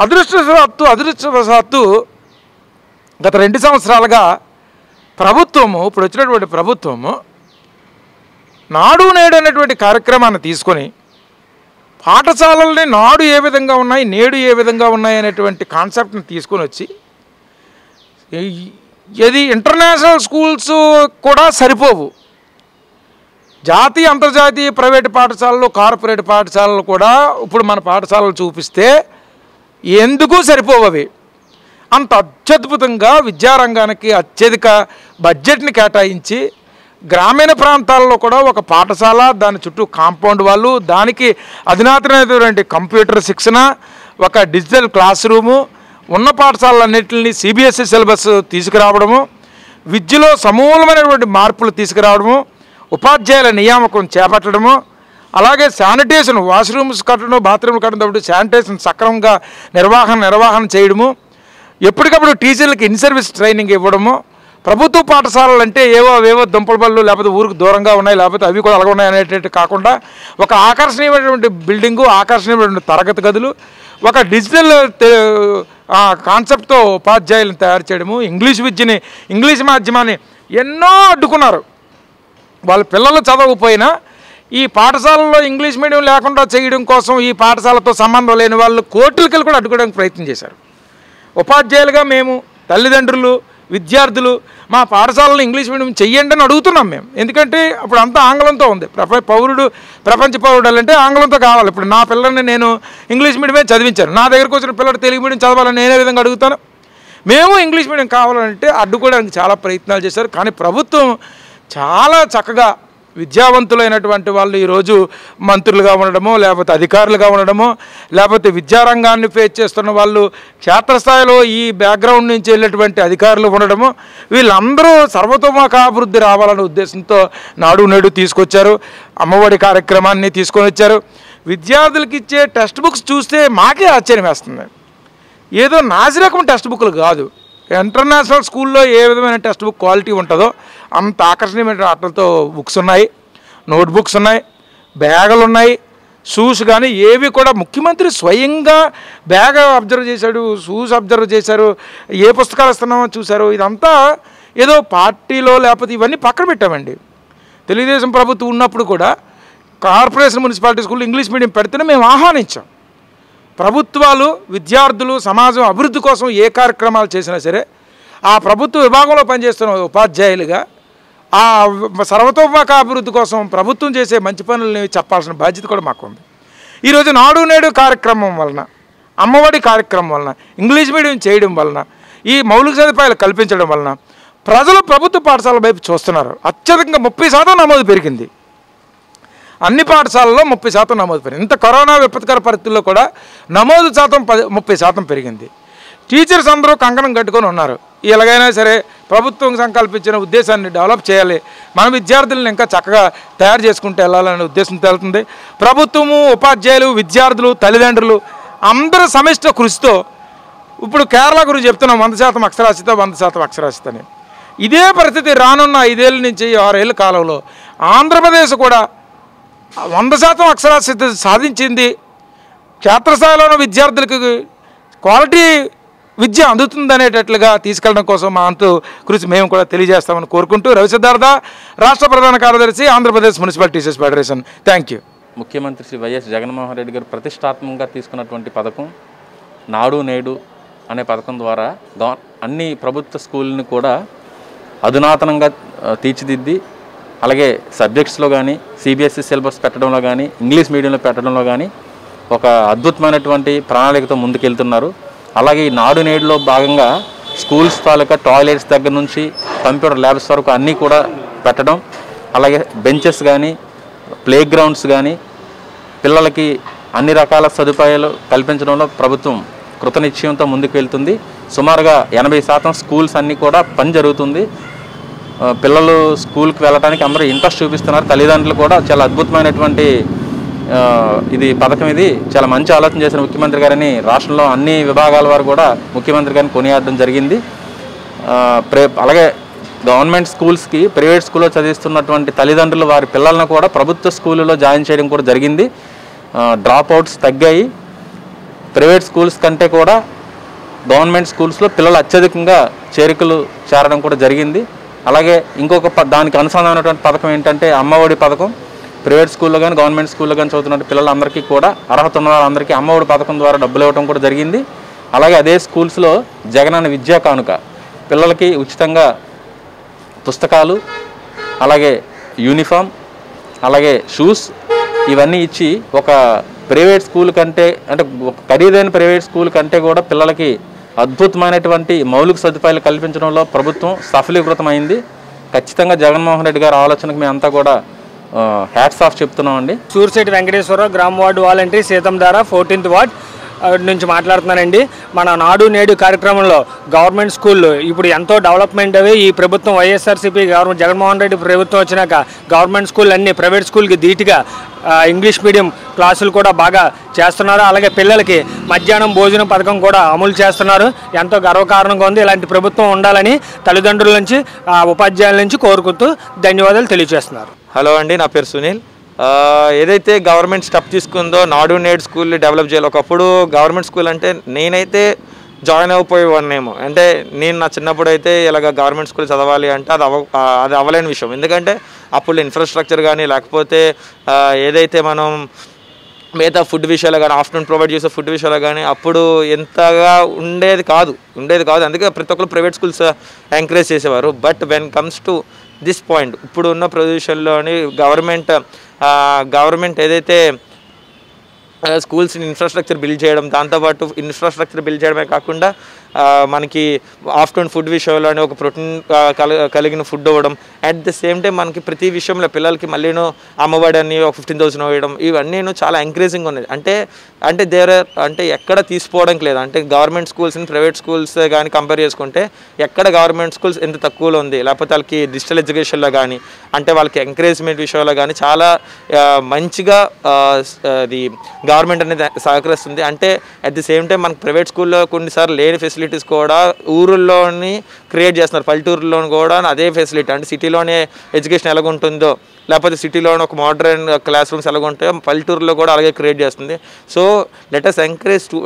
అదృష్టవశాత్తు అదృష్టవశాత్తు గత రెండు సంవత్సరాలుగా ప్రభుత్వము ఇప్పుడు వచ్చినటువంటి ప్రభుత్వము నాడు నేడు అనేటువంటి కార్యక్రమాన్ని తీసుకొని పాఠశాలల్ని నాడు ఏ విధంగా ఉన్నాయి నేడు ఏ విధంగా ఉన్నాయి అనేటువంటి కాన్సెప్ట్ని తీసుకొని వచ్చి ఇది ఇంటర్నేషనల్ స్కూల్స్ కూడా సరిపోవు. జాతీయ అంతర్జాతీయ ప్రైవేట్ పాఠశాలలు కార్పొరేట్ పాఠశాలలు కూడా ఇప్పుడు మన పాఠశాలలు చూపిస్తే ఎందుకు సరిపోవవి అంత అత్యద్భుతంగా విద్యారంగానికి అత్యధిక బడ్జెట్ని కేటాయించి గ్రామీణ ప్రాంతాల్లో కూడా ఒక పాఠశాల దాని చుట్టూ కాంపౌండ్ వాళ్ళు దానికి అధునాతనమైనటువంటి కంప్యూటర్ శిక్షణ ఒక డిజిటల్ క్లాస్ రూము ఉన్న పాఠశాలన్నింటినీ సిబిఎస్ఈ సిలబస్ తీసుకురావడము విద్యలో సమూలమైనటువంటి మార్పులు తీసుకురావడము ఉపాధ్యాయుల నియామకం చేపట్టడము అలాగే శానిటేషన్ వాష్రూమ్స్ కట్టడం బాత్రూమ్లు కట్టడం శానిటేషన్ సక్రమంగా నిర్వహణ నిర్వహణ చేయడము ఎప్పటికప్పుడు టీచర్లకు ఇన్ సర్వీస్ ట్రైనింగ్ ఇవ్వడము ప్రభుత్వ పాఠశాలలు అంటే ఏవో ఏవో దుంపల బళ్ళు లేకపోతే ఊరికి దూరంగా ఉన్నాయి లేకపోతే అవి కూడా అలాగ ఉన్నాయి అనేటట్టు కాకుండా ఒక ఆకర్షణీయమైనటువంటి బిల్డింగు ఆకర్షణీయమైనటువంటి తరగతి గదులు ఒక డిజిటల్ కాన్సెప్ట్తో ఉపాధ్యాయులను తయారు చేయడము ఇంగ్లీష్ విద్యని ఇంగ్లీష్ మాధ్యమాన్ని ఎన్నో అడ్డుకున్నారు. వాళ్ళ పిల్లలు చదవకపోయినా ఈ పాఠశాలలో ఇంగ్లీష్ మీడియం లేకుండా చేయడం కోసం ఈ పాఠశాలతో సంబంధం లేని వాళ్ళు కోర్టులకి కూడా అడ్డుకోవడానికి ప్రయత్నం చేశారు. ఉపాధ్యాయులుగా మేము తల్లిదండ్రులు విద్యార్థులు మా పాఠశాలలో ఇంగ్లీష్ మీడియం చెయ్యండి అని అడుగుతున్నాం మేము. ఎందుకంటే అప్పుడు అంతా ఆంగ్లంతో ఉంది. ప్రప పౌరుడు ప్రపంచ పౌరుడు అంటే ఆంగ్లంతో కావాలి. ఇప్పుడు నా పిల్లల్ని నేను ఇంగ్లీష్ మీడియమే చదివించాను. నా దగ్గరకు వచ్చిన పిల్లలు తెలుగు మీడియం చదవాలని నేను విధంగా అడుగుతాను. మేము ఇంగ్లీష్ మీడియం కావాలంటే అడ్డుకోవడానికి చాలా ప్రయత్నాలు చేశారు. కానీ ప్రభుత్వం చాలా చక్కగా విద్యావంతులైనటువంటి వాళ్ళు ఈరోజు మంత్రులుగా ఉండడము లేకపోతే అధికారులుగా ఉండడము లేకపోతే విద్యారంగాన్ని ఫేస్ చేస్తున్న వాళ్ళు క్షేత్రస్థాయిలో ఈ బ్యాక్గ్రౌండ్ నుంచి వెళ్ళేటువంటి అధికారులు ఉండడము వీళ్ళందరూ సర్వతోముఖాభివృద్ధి రావాలనే ఉద్దేశంతో నాడు నేడు తీసుకొచ్చారు. అమ్మఒడి కార్యక్రమాన్ని తీసుకొని వచ్చారు. విద్యార్థులకు ఇచ్చే టెక్స్ట్ బుక్స్ చూస్తే మాకే ఆశ్చర్యం వేస్తుంది ఏదో నాసిరకం టెక్స్ట్ బుక్లు కాదు. ఇంటర్నేషనల్ స్కూల్లో ఏ విధమైన టెక్స్ట్ బుక్ క్వాలిటీ ఉంటుందో అంత ఆకర్షణీయమైన ఆటలతో బుక్స్ ఉన్నాయి. నోట్బుక్స్ ఉన్నాయి. బ్యాగులు ఉన్నాయి. షూస్ కానీ ఏవి కూడా ముఖ్యమంత్రి స్వయంగా బ్యాగ్ అబ్జర్వ్ చేశాడు షూస్ అబ్జర్వ్ చేశారు ఏ పుస్తకాలు ఇస్తున్నామో చూశారు. ఇదంతా ఏదో పార్టీలో లేకపోతే ఇవన్నీ పక్కన పెట్టామండి. తెలుగుదేశం ప్రభుత్వం ఉన్నప్పుడు కూడా corporation municipality school English medium పెడితేనే మేము ఆహ్వానించాం. ప్రభుత్వాలు విద్యార్థులు సమాజం అభివృద్ధి కోసం ఏ కార్యక్రమాలు చేసినా సరే ఆ ప్రభుత్వ విభాగంలో పనిచేస్తున్న ఉపాధ్యాయులుగా ఆ సర్వతోపాక అభివృద్ధి కోసం ప్రభుత్వం చేసే మంచి పనులని చెప్పాల్సిన బాధ్యత కూడా మాకు ఉంది ఈరోజు నాడు నేడు కార్యక్రమం వలన అమ్మఒడి కార్యక్రమం వలన ఇంగ్లీష్ మీడియం చేయడం వలన ఈ మౌలిక సదుపాయాలు కల్పించడం వలన ప్రజలు ప్రభుత్వ పాఠశాల వైపు చూస్తున్నారు. అత్యధికంగా ముప్పై శాతం నమోదు పెరిగింది. అన్ని పాఠశాలల్లో ముప్పై శాతం నమోదు పెరిగింది. ఇంత కరోనా విపత్కర పరిస్థితుల్లో కూడా నమోదు శాతం పది ముప్పై శాతం పెరిగింది. టీచర్స్ అందరూ కంకణం కట్టుకొని ఉన్నారు. ఎలాగైనా సరే ప్రభుత్వం సంకల్పించిన ఉద్దేశాన్ని డెవలప్ చేయాలి. మన విద్యార్థులను ఇంకా చక్కగా తయారు చేసుకుంటూ వెళ్ళాలనే ఉద్దేశం తెలుతుంది. ప్రభుత్వము ఉపాధ్యాయులు విద్యార్థులు తల్లిదండ్రులు అందరూ సమిష్ట కృషితో ఇప్పుడు కేరళ గురించి చెప్తున్నాం. వంద శాతం అక్షరాస్యత వంద శాతం అక్షరాస్యతని. ఇదే పరిస్థితి రానున్న ఐదేళ్ళ నుంచి ఆరేళ్ళ కాలంలో ఆంధ్రప్రదేశ్ కూడా వంద శాతం అక్షరాస్యత సాధించింది. క్షేత్రస్థాయిలో విద్యార్థులకు క్వాలిటీ విద్య అందుతుందనేటట్లుగా తీసుకెళ్ళడం కోసం మా అంతు కృషి మేము కూడా తెలియజేస్తామని కోరుకుంటూ రవిసిద్ధార్థ రాష్ట్ర ప్రధాన కార్యదర్శి Andhra Pradesh municipal teachers federation. Thank you. ముఖ్యమంత్రి శ్రీ వైఎస్ జగన్మోహన్ రెడ్డి గారు ప్రతిష్టాత్మకంగా తీసుకున్నటువంటి పథకం నాడు నేడు అనే పథకం ద్వారా అన్ని ప్రభుత్వ స్కూల్ని కూడా అధునాతనంగా తీర్చిదిద్ది అలాగే సబ్జెక్ట్స్లో కానీ సిబిఎస్ఈ సిలబస్ పెట్టడంలో కానీ ఇంగ్లీష్ మీడియంలో పెట్టడంలో కానీ ఒక అద్భుతమైనటువంటి ప్రణాళికతో ముందుకెళ్తున్నారు. అలాగే ఈ నాడు నేడులో భాగంగా స్కూల్స్ తాలూకా టాయిలెట్స్ దగ్గర నుంచి కంప్యూటర్ ల్యాబ్స్ వరకు అన్నీ కూడా పెట్టడం అలాగే బెంచెస్ కానీ ప్లే గ్రౌండ్స్ కానీ పిల్లలకి అన్ని రకాల సదుపాయాలు కల్పించడంలో ప్రభుత్వం కృతనిశ్చయంతో ముందుకు వెళ్తుంది. సుమారుగా ఎనభై శాతం స్కూల్స్ అన్నీ కూడా పని జరుగుతుంది. పిల్లలు స్కూల్కి వెళ్ళడానికి అందరూ ఇంట్రెస్ట్ చూపిస్తున్నారు. తల్లిదండ్రులు కూడా చాలా అద్భుతమైనటువంటి ఇది పథకం ఇది. చాలా మంచి ఆలోచన చేసిన ముఖ్యమంత్రి గారని రాష్ట్రంలో అన్ని విభాగాల వారు కూడా ముఖ్యమంత్రి గారిని కొనియాడడం జరిగింది. ప్రే అలాగే గవర్నమెంట్ స్కూల్స్కి ప్రైవేట్ స్కూల్లో చదివిస్తున్నటువంటి తల్లిదండ్రులు వారి పిల్లలను కూడా ప్రభుత్వ స్కూళ్ళలో జాయిన్ చేయడం కూడా జరిగింది. డ్రాప్ అవుట్స్ తగ్గాయి. ప్రైవేట్ స్కూల్స్ కంటే కూడా గవర్నమెంట్ స్కూల్స్లో పిల్లలు అత్యధికంగా చేరికలు చేరడం కూడా జరిగింది. అలాగే ఇంకొక ప- దానికి అనుసంధానమైనటువంటి పథకం ఏంటంటే అమ్మఒడి పథకం. ప్రైవేట్ స్కూల్లో కానీ గవర్నమెంట్ స్కూల్లో కానీ చదువుతున్న పిల్లలందరికీ కూడా అర్హత ఉన్న వాళ్ళందరికీ అమ్మఒడి పథకం ద్వారా డబ్బులు ఇవ్వడం కూడా జరిగింది. అలాగే అదే స్కూల్స్లో జగనన్న విద్యా కానుక. పిల్లలకి ఉచితంగా పుస్తకాలు అలాగే యూనిఫామ్ అలాగే షూస్ ఇవన్నీ ఇచ్చి ఒక ప్రైవేట్ స్కూల్ కంటే అంటే ఖరీదైన ప్రైవేట్ స్కూల్ కంటే కూడా పిల్లలకి అద్భుతమైనటువంటి మౌలిక సదుపాయాలు కల్పించడంలో ప్రభుత్వం సఫలీకృతమైంది. ఖచ్చితంగా జగన్మోహన్ రెడ్డి గారి ఆలోచనకు మేమంతా కూడా హ్యాట్స్ ఆఫ్ చెప్తున్నామండి. సూర్శెట్టి వెంకటేశ్వరరావు గ్రామ వార్డు సీతంబ ద్వారా ఫోర్టీన్త్ వార్డ్ నుంచి మాట్లాడుతున్నానండి. మన నాడు నేడు కార్యక్రమంలో గవర్నమెంట్ స్కూళ్ళు ఇప్పుడు ఎంతో డెవలప్మెంట్ అవి. ఈ ప్రభుత్వం వైఎస్ఆర్సీపీ గవర్నమెంట్ జగన్మోహన్ రెడ్డి ప్రభుత్వం వచ్చినాక గవర్నమెంట్ స్కూల్ అన్ని ప్రైవేట్ స్కూల్కి ధీటుగా ఇంగ్లీష్ మీడియం క్లాసులు కూడా బాగా చేస్తున్నారు. అలాగే పిల్లలకి మధ్యాహ్నం భోజనం పథకం కూడా అమలు చేస్తున్నారు. ఎంతో గర్వకారణంగా ఉంది. ఇలాంటి ప్రభుత్వం ఉండాలని తల్లిదండ్రుల నుంచి ఆ, ఉపాధ్యాయుల నుంచి కోరుకుంటూ ధన్యవాదాలు తెలియజేస్తున్నారు. హలో అండి నా పేరు సునీల్. ఏదైతే గవర్నమెంట్ స్టెప్ తీసుకుందో నాడు నేడు స్కూల్ డెవలప్ చేయాలి. ఒకప్పుడు గవర్నమెంట్ స్కూల్ అంటే నేనైతే జాయిన్ అయిపోయేవాడినేమో. అంటే నేను నా చిన్నప్పుడు అయితే ఇలాగ గవర్నమెంట్ స్కూల్ చదవాలి అంటే అది అవ అది అవ్వలేని విషయం. ఎందుకంటే అప్పుడు ఇన్ఫ్రాస్ట్రక్చర్ కానీ లేకపోతే ఏదైతే మనం మిగతా ఫుడ్ విషయాలు కానీ ఆఫ్టర్నూన్ ప్రొవైడ్ చేసే ఫుడ్ విషయాలు కానీ అప్పుడు ఎంతగా ఉండేది కాదు. ఉండేది కాదు. అందుకే ప్రతి ఒక్కరు ప్రైవేట్ స్కూల్స్ ఎంకరేజ్ చేసేవారు. But when comes to this point ఇప్పుడు ఉన్న పొజిషన్లోని గవర్నమెంట్ గవర్నమెంట్ ఏదైతే స్కూల్స్ని ఇన్ఫ్రాస్ట్రక్చర్ బిల్డ్ చేయడం దాంతోపాటు ఇన్ఫ్రాస్ట్రక్చర్ బిల్డ్ చేయడమే కాకుండా మనకి ఆఫ్టర్నూన్ ఫుడ్ విషయంలోనే ఒక ప్రోటీన్ కలిగిన ఫుడ్ అవ్వడం. అట్ ద సేమ్ టైం మనకి ప్రతి విషయంలో పిల్లలకి మళ్ళీను అమ్మఒడి అని ఒక ఫిఫ్టీన్ థౌసండ్ అవ్వడం ఇవన్నీ చాలా ఎంకరేజింగ్ ఉన్నది అంటే అంటే దేర్ అంటే ఎక్కడ తీసుకోవడానికి లేదు. అంటే గవర్నమెంట్ స్కూల్స్ని ప్రైవేట్ స్కూల్స్ కానీ కంపేర్ చేసుకుంటే ఎక్కడ గవర్నమెంట్ స్కూల్స్ ఎంత తక్కువలో ఉంది. లేకపోతే వాళ్ళకి డిజిటల్ ఎడ్యుకేషన్లో కానీ అంటే వాళ్ళకి ఎంకరేజ్మెంట్ విషయంలో కానీ చాలా మంచిగా అది గవర్నమెంట్ అనేది సహకరిస్తుంది. అంటే అట్ ది సేమ్ టైం మనకి ప్రైవేట్ స్కూల్లో కొన్నిసార్లు లేని ఫెసిలిటీస్ కూడా ఊరుల్లోని క్రియేట్ చేస్తున్నారు. పల్లెటూరులో కూడా అదే ఫెసిలిటీ అంటే సిటీలోనే ఎడ్యుకేషన్ ఎలాగుంటుందో. లేకపోతే సిటీలో ఒక మోడర్న్ క్లాస్ రూమ్స్ ఎలాగ ఉంటాయో పల్లెటూరులో కూడా అలాగే క్రియేట్ చేస్తుంది. సో లెటస్ ఎంకరేజ్ టు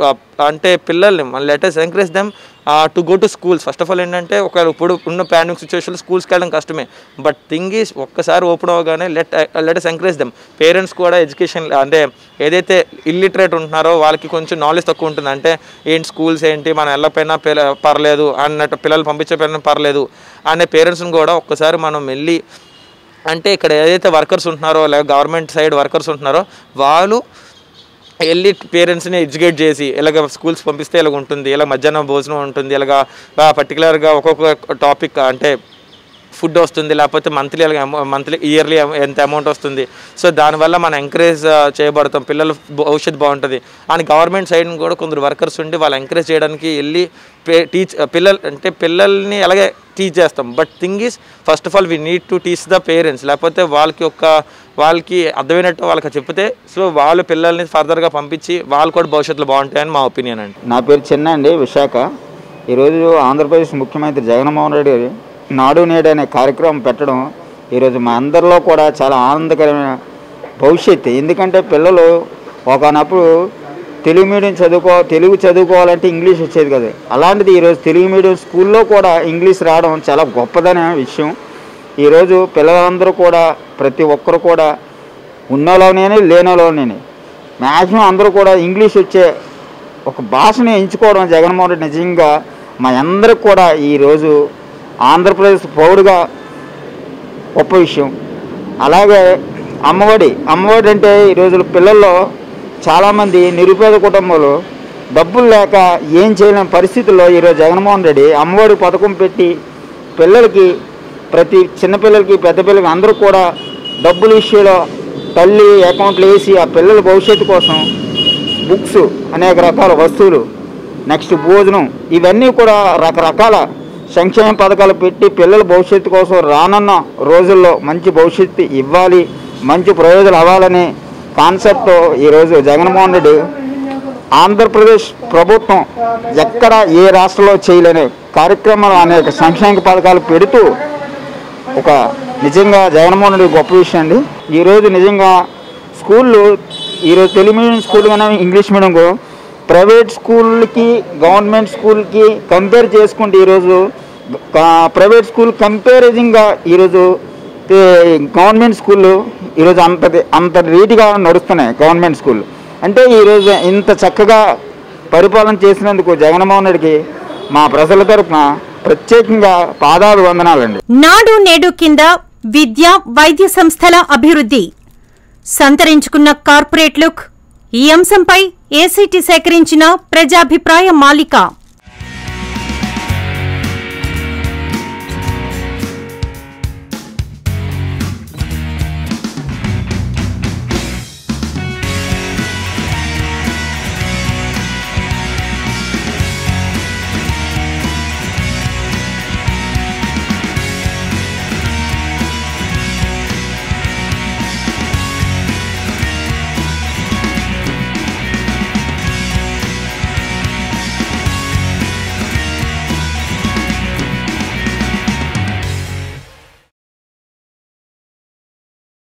అంటే పిల్లల్ని let us encourage them to go to schools first of all ఏంటంటే ఒకవేళ ఇప్పుడు ఉన్న పాండమిక్ సిచ్యువేషన్లో స్కూల్స్కి వెళ్ళడం కష్టమే. బట్ థింగ్ ఈస్ ఒక్కసారి ఓపెన్ అవ్వగానే let let us encourage them parents కూడా ఎడ్యుకేషన్ అంటే ఏదైతే ఇల్లిటరేట్ ఉంటున్నారో వాళ్ళకి కొంచెం నాలెడ్జ్ తక్కువ ఉంటుంది. అంటే ఏంటి స్కూల్స్ ఏంటి మనం వెళ్ళకపోయినా పిల్ల పర్లేదు అన్నట్టు పిల్లలు పంపించకపోయినా పర్లేదు అనే పేరెంట్స్ని కూడా ఒక్కసారి మనం వెళ్ళి అంటే ఇక్కడ ఏదైతే వర్కర్స్ ఉంటున్నారో లేక గవర్నమెంట్ సైడ్ వర్కర్స్ ఉంటున్నారో వాళ్ళు వెళ్ళి పేరెంట్స్ని ఎడ్యుకేట్ చేసి ఇలాగ స్కూల్స్ పంపిస్తే ఇలాగ ఉంటుంది ఇలా మధ్యాహ్నం భోజనం ఉంటుంది ఇలాగ పర్టికులర్గా ఒక్కొక్క టాపిక్ అంటే ఫుడ్ వస్తుంది లేకపోతే మంత్లీ మంత్లీ ఇయర్లీ ఎంత అమౌంట్ వస్తుంది. సో దానివల్ల మనం ఎంకరేజ్ చేయబడతాం. పిల్లల భవిష్యత్తు బాగుంటుంది. అని గవర్నమెంట్ సైడ్ కూడా కొందరు వర్కర్స్ ఉండి వాళ్ళు ఎంకరేజ్ చేయడానికి వెళ్ళి టీచ్ పిల్లలు అంటే పిల్లల్ని అలాగే టీచ్ చేస్తాం. But thing is first of all we need to teach the parents. లేకపోతే వాళ్ళకి ఒక వాళ్ళకి అర్థమైనట్టు వాళ్ళకి చెప్తే సో వాళ్ళు పిల్లల్ని ఫర్దర్గా పంపించి వాళ్ళు కూడా భవిష్యత్తులో బాగుంటాయని మా ఒపీనియన్ అండి. నా పేరు చిన్న అండి విశాఖ. ఈరోజు ఆంధ్రప్రదేశ్ ముఖ్యమంత్రి జగన్మోహన్ రెడ్డి నాడు నేడు అనే కార్యక్రమం పెట్టడం ఈరోజు మా అందరిలో కూడా చాలా ఆనందకరమైన భవిష్యత్తు. ఎందుకంటే పిల్లలు ఒకనప్పుడు తెలుగు మీడియం చదువుకో తెలుగు చదువుకోవాలంటే ఇంగ్లీష్ వచ్చేది కదా. అలాంటిది ఈరోజు తెలుగు మీడియం స్కూల్లో కూడా ఇంగ్లీష్ రావడం చాలా గొప్పదనే విషయం. ఈరోజు పిల్లలందరూ కూడా ప్రతి ఒక్కరు కూడా ఉన్నలోనే లేనోలోనే మ్యాక్సిమం అందరూ కూడా ఇంగ్లీష్ వచ్చే ఒక భాషను ఎంచుకోవడం జగన్మోహన్ రెడ్డి నిజంగా మా అందరికి కూడా ఈరోజు ఆంధ్రప్రదేశ్ పౌరుగా గొప్ప విషయం. అలాగే అమ్మఒడి అమ్మఒడి అంటే ఈ రోజుల పిల్లల్లో చాలామంది నిరుపేద కుటుంబాలు డబ్బులు లేక ఏం చేయలేని పరిస్థితుల్లో ఈరోజు జగన్మోహన్ రెడ్డి అమ్మఒడి పథకం పెట్టి పిల్లలకి ప్రతి చిన్నపిల్లలకి పెద్ద పిల్లలకి అందరూ కూడా డబ్బుల విషయంలో తల్లి అకౌంట్లు వేసి ఆ పిల్లల భవిష్యత్తు కోసం బుక్స్ అనేక రకాల వస్తువులు నెక్స్ట్ భోజనం ఇవన్నీ కూడా రకరకాల సంక్షేమ పథకాలు పెట్టి పిల్లల భవిష్యత్తు కోసం రానున్న రోజుల్లో మంచి భవిష్యత్తు ఇవ్వాలి మంచి ప్రయోజనాలు అవ్వాలనే కాన్సెప్ట్తో ఈరోజు జగన్మోహన్ రెడ్డి ఆంధ్రప్రదేశ్ ప్రభుత్వం ఎక్కడ ఏ రాష్ట్రంలో చేయలేని కార్యక్రమాలు అనేక సంక్షేమ పథకాలు పెడుతూ ఒక నిజంగా జగన్మోహన్ రెడ్డి గొప్ప విషయం అండి. ఈరోజు నిజంగా స్కూళ్ళు ఈరోజు తెలుగు మీడియం స్కూల్ కానీ ఇంగ్లీష్ మీడియం ప్రైవేట్ స్కూల్కి గవర్నమెంట్ స్కూల్కి కంపేర్ చేసుకుంటే ఈరోజు ప్రైవేట్ స్కూల్ కంపారిజన్గా ఈరోజు గవర్నమెంట్ స్కూళ్ళు ఈరోజు అంత అంత రీతిగా నడుస్తున్నాయి గవర్నమెంట్ స్కూల్ అంటే ఈరోజు ఇంత చక్కగా పరిపాలన చేసినందుకు జగన్మోహన్ రెడ్డికి మా ప్రజల తరపున ప్రత్యేకంగా పాదాలు వందనాలండి. నాడు నేడు కింద విద్య వైద్య సంస్థల అభివృద్ధి. సంతరించుకున్న కార్పొరేట్ లుక్. ఈ అంశంపై ఏసీటీ సేకరించిన ప్రజాభిప్రాయ మాలిక.